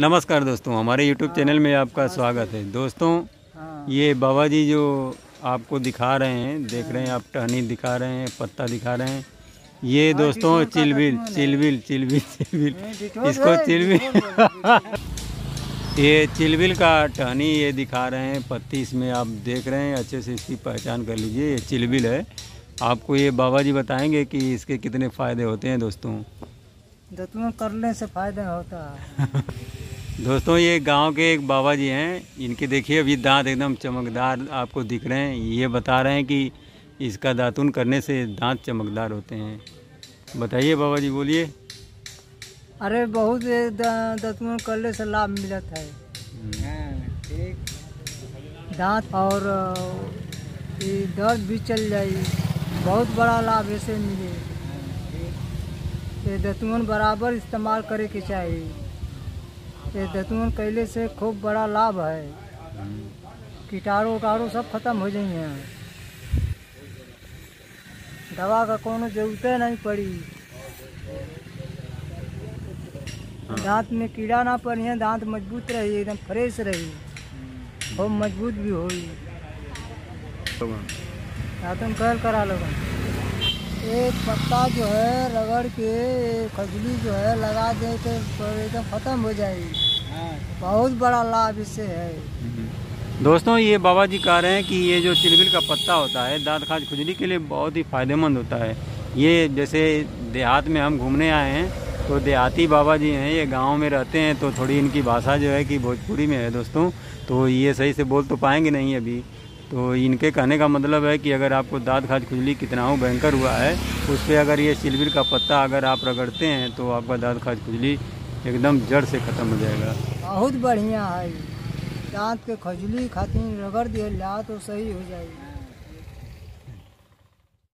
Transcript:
नमस्कार दोस्तों हमारे YouTube चैनल में आपका स्वागत है। दोस्तों हाँ। ये बाबा जी जो आपको दिखा रहे हैं देख रहे हैं आप टहनी दिखा रहे हैं पत्ता दिखा रहे हैं ये दोस्तों चिलबिल चिलबिल चिलबिल चिलबिल। इसको चिलबिल। ये चिलबिल का टहनी ये दिखा रहे हैं पत्ती इसमें आप देख रहे हैं अच्छे से इसकी पहचान कर लीजिए ये चिलबिल है। आपको ये बाबा जी बताएँगे कि इसके कितने फ़ायदे होते हैं दोस्तों। दतुआ करने से फ़ायदा होता है। दोस्तों, ये गाँव के एक बाबा जी हैं। इनके देखिए, अभी दांत एकदम चमकदार आपको दिख रहे हैं। ये बता रहे हैं कि इसका दातुन करने से दांत चमकदार होते हैं। बताइए बाबा जी बोलिए। अरे, बहुत ये द- दतुआ करने से लाभ मिलत है। दांत और दर्द भी चल जाए बहुत बड़ा लाभ ऐसे मिले। ये दतुअन बराबर इस्तेमाल करे के चाहिए ये दतुअन कैले से खूब बड़ा लाभ है। कीटाणु उटाणु सब खत्म हो जाइए दवा का कोनो ज़रूरत नहीं पड़ी। दांत में कीड़ा ना पड़ी दांत मज़बूत रही एकदम फ्रेश रही खूब मज़बूत भी होई। दांतन कहल करा लोगन एक पत्ता जो है रगड़ के खजली जो है लगा दे तो एकदम खत्म हो जाएगी। बहुत बड़ा लाभ इससे है। दोस्तों ये बाबा जी कह रहे हैं कि ये जो चिलबिल का पत्ता होता है दांत खाज खुजली के लिए बहुत ही फ़ायदेमंद होता है। ये जैसे देहात में हम घूमने आए हैं तो देहाती बाबा जी हैं ये गाँव में रहते हैं तो थोड़ी इनकी भाषा जो है कि भोजपुरी में है दोस्तों तो ये सही से बोल तो पाएँगे नहीं अभी। तो इनके कहने का मतलब है कि अगर आपको दाँत खाज खुजली कितना हो भयंकर हुआ है, उस पर अगर ये सिलविर का पत्ता अगर आप रगड़ते हैं तो आपका दाँत खाज खुजली एकदम जड़ से ख़त्म हो जाएगा। बहुत बढ़िया है। दाँत के खजली खातिर रगड़ दिए ला तो सही हो जाएगी।